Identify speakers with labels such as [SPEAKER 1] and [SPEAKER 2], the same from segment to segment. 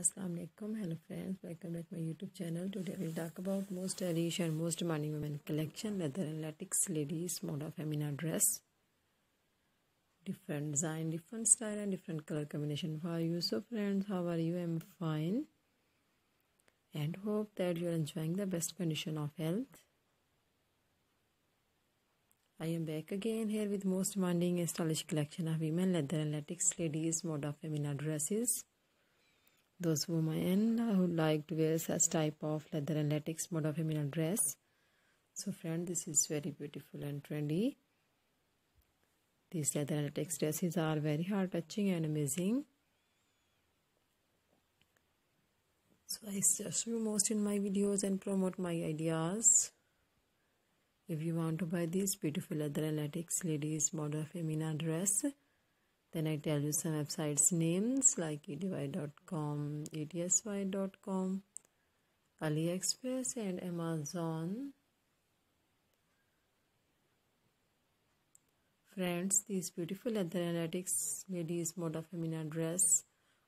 [SPEAKER 1] Assalamu alaikum hello friends. Welcome back my youtube channel. Today we'll talk about most stylish and most demanding women collection leather and latex ladies model feminine dress. Different design different style and different color combination for you. So friends how are you? I'm fine. And hope that you're enjoying the best condition of health. I am back again here with most demanding and stylish collection of women leather and latex ladies model feminine dresses those women who like to wear such type of leather and latex mode of feminine dress. So friend this is very beautiful and trendy. These leather and latex dresses are very heart touching and amazing. So i suggest you most in my videos and promote my ideas. If you want to buy this beautiful leather and latex ladies model feminine dress then I tell you some websites names like edy.com, etsy.com, AliExpress and Amazon. Friends, these beautiful leather and latex ladies model feminine dress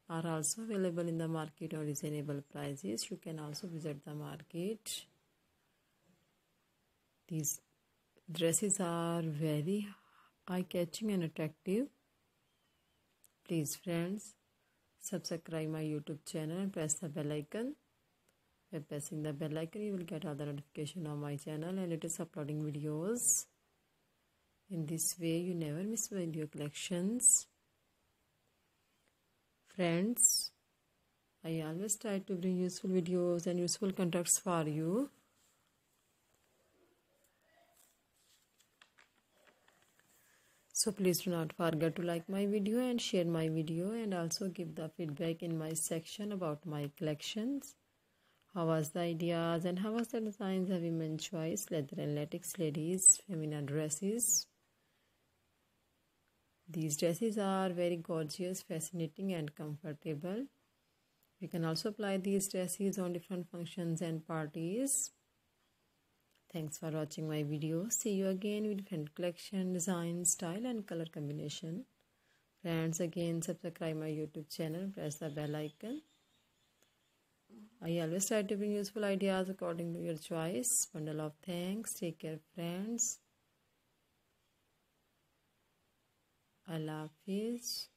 [SPEAKER 1] are also available in the market on reasonable prices. You can also visit the market. These dresses are very eye-catching and attractive Please friends, subscribe my YouTube channel and press the bell icon. By pressing the bell icon, you will get all the notification on my channel and it is uploading videos. In this way, you never miss my video collections. Friends, I always try to bring useful videos and useful contacts for you. So please do not forget to like my video and share my video and also give the feedback in my section about my collections. How was the ideas and how was the designs? Of women's choice? Leather and latex ladies feminine dresses. These dresses are very gorgeous fascinating and comfortable. You can also apply these dresses on different functions and parties Thanks for watching my video. See you again with different collection, design, style and color combination. Friends, again subscribe my YouTube channel. Press the bell icon. I always try to bring useful ideas according to your choice. Bundle of thanks. Take care friends. Allah Hafiz.